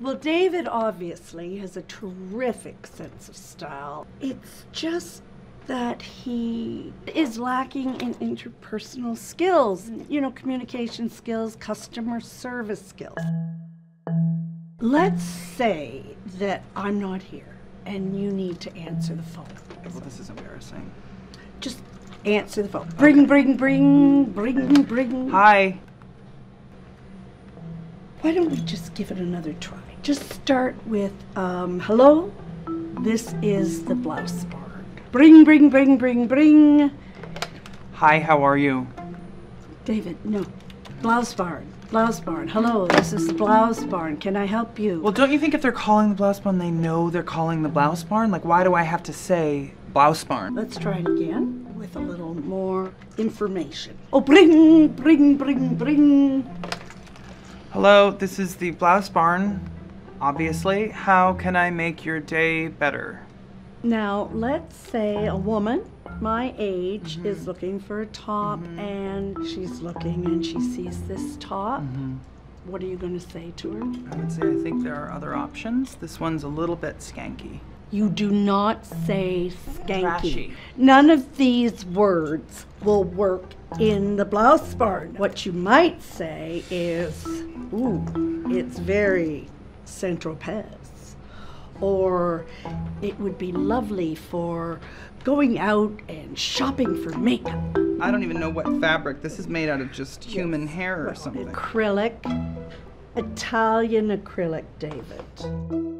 Well, David obviously has a terrific sense of style. It's just that he is lacking in interpersonal skills, you know, communication skills, customer service skills. Let's say that I'm not here and you need to answer the phone. Well, this is embarrassing. Just answer the phone. Bring, bring, bring, bring, bring. Hi. Why don't we just give it another try? Just start with, um, hello? This is the blouse barn. Bring, bring, bring, bring, bring. Hi, how are you? David, no. Blouse barn. Blouse barn. Hello, this is the blouse barn. Can I help you? Well, don't you think if they're calling the blouse barn, they know they're calling the blouse barn? Like, why do I have to say blouse barn? Let's try it again with a little more information. Oh, bring, bring, bring, bring. Hello, this is the blouse barn, obviously. How can I make your day better? Now, let's say a woman my age mm-hmm. is looking for a top mm-hmm. and she's looking and she sees this top. Mm-hmm. What are you going to say to her? I would say I think there are other options. This one's a little bit skanky. You do not say skanky. Trashy. None of these words will work in the blouse barn. What you might say is, ooh, it's very Central Pez. Or it would be lovely for going out and shopping for makeup. I don't even know what fabric. This is made out of just human hair or something. Acrylic, Italian acrylic, David.